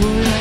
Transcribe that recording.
Would